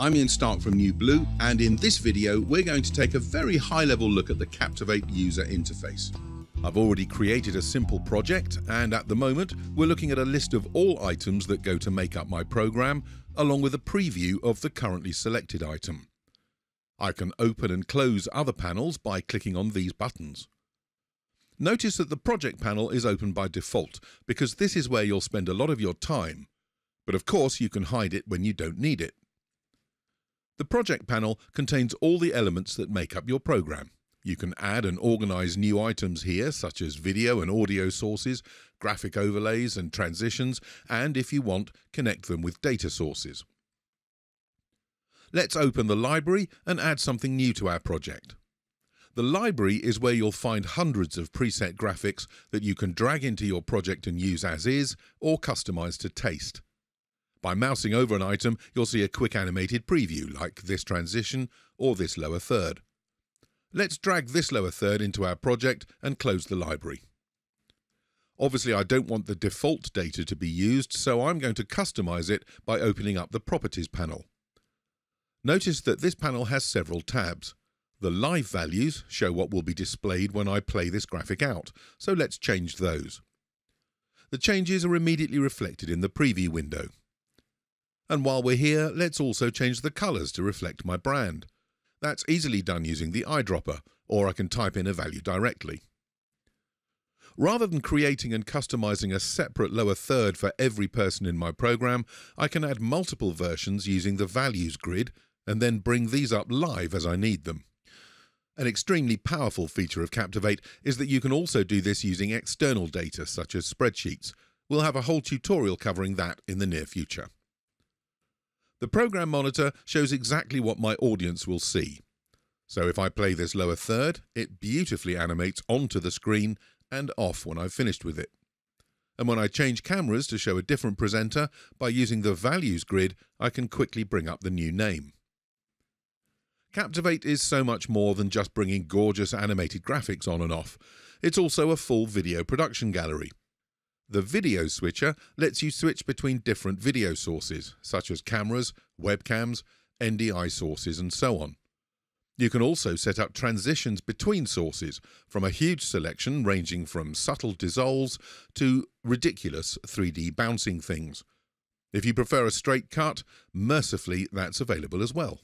I'm Ian Stark from NewBlue, and in this video, we're going to take a very high level look at the Captivate user interface. I've already created a simple project, and at the moment, we're looking at a list of all items that go to make up my program, along with a preview of the currently selected item. I can open and close other panels by clicking on these buttons. Notice that the project panel is open by default because this is where you'll spend a lot of your time, but of course you can hide it when you don't need it. The project panel contains all the elements that make up your program. You can add and organize new items here such as video and audio sources, graphic overlays and transitions, and if you want, connect them with data sources. Let's open the library and add something new to our project. The library is where you'll find hundreds of preset graphics that you can drag into your project and use as is or customize to taste. By mousing over an item, you'll see a quick animated preview like this transition or this lower third. Let's drag this lower third into our project and close the library. Obviously I don't want the default data to be used, so I'm going to customize it by opening up the Properties panel. Notice that this panel has several tabs. The live values show what will be displayed when I play this graphic out, so let's change those. The changes are immediately reflected in the preview window. And while we're here, let's also change the colours to reflect my brand. That's easily done using the eyedropper, or I can type in a value directly. Rather than creating and customizing a separate lower third for every person in my program, I can add multiple versions using the values grid and then bring these up live as I need them. An extremely powerful feature of Captivate is that you can also do this using external data such as spreadsheets. We'll have a whole tutorial covering that in the near future. The program monitor shows exactly what my audience will see. So if I play this lower third, it beautifully animates onto the screen and off when I've finished with it. And when I change cameras to show a different presenter, by using the values grid, I can quickly bring up the new name. Captivate is so much more than just bringing gorgeous animated graphics on and off. It's also a full video production gallery. The video switcher lets you switch between different video sources, such as cameras, webcams, NDI sources, and so on. You can also set up transitions between sources, from a huge selection ranging from subtle dissolves to ridiculous 3D bouncing things. If you prefer a straight cut, mercifully that's available as well.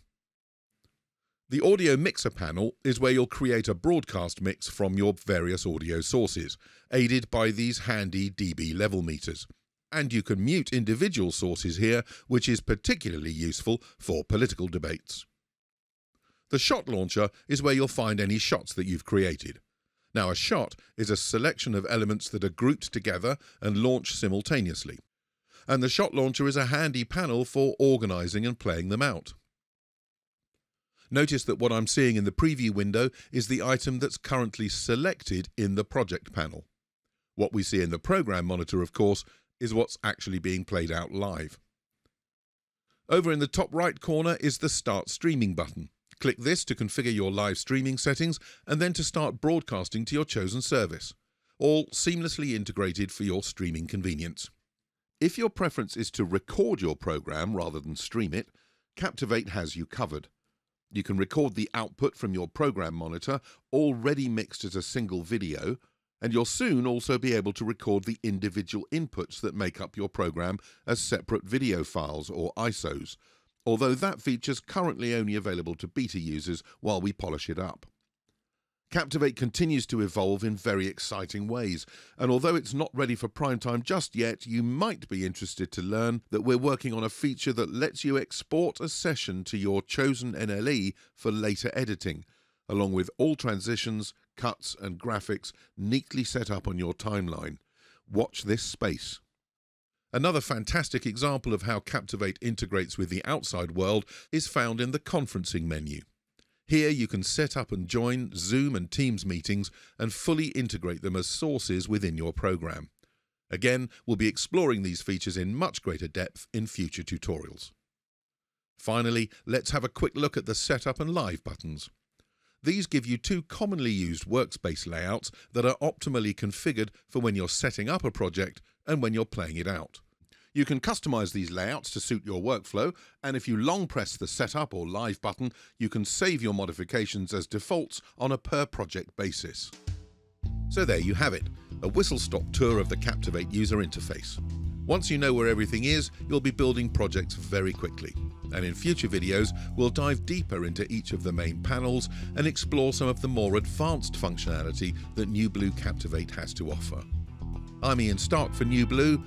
The audio mixer panel is where you'll create a broadcast mix from your various audio sources, aided by these handy dB level meters. And you can mute individual sources here, which is particularly useful for political debates. The shot launcher is where you'll find any shots that you've created. Now, a shot is a selection of elements that are grouped together and launched simultaneously. And the shot launcher is a handy panel for organising and playing them out. Notice that what I'm seeing in the preview window is the item that's currently selected in the project panel. What we see in the program monitor, of course, is what's actually being played out live. Over in the top right corner is the Start Streaming button. Click this to configure your live streaming settings and then to start broadcasting to your chosen service, all seamlessly integrated for your streaming convenience. If your preference is to record your program rather than stream it, Captivate has you covered. You can record the output from your program monitor already mixed as a single video, and you'll soon also be able to record the individual inputs that make up your program as separate video files or ISOs, although that feature's currently only available to beta users while we polish it up. Captivate continues to evolve in very exciting ways, and although it's not ready for prime time just yet, you might be interested to learn that we're working on a feature that lets you export a session to your chosen NLE for later editing, along with all transitions, cuts, and graphics neatly set up on your timeline. Watch this space. Another fantastic example of how Captivate integrates with the outside world is found in the conferencing menu. Here you can set up and join Zoom and Teams meetings and fully integrate them as sources within your program. Again, we'll be exploring these features in much greater depth in future tutorials. Finally, let's have a quick look at the Setup and Live buttons. These give you two commonly used workspace layouts that are optimally configured for when you're setting up a project and when you're playing it out. You can customize these layouts to suit your workflow, and if you long press the Setup or Live button, you can save your modifications as defaults on a per project basis. So there you have it, a whistle-stop tour of the Captivate user interface. Once you know where everything is, you'll be building projects very quickly. And in future videos, we'll dive deeper into each of the main panels and explore some of the more advanced functionality that NewBlue Captivate has to offer. I'm Ian Stark for NewBlue.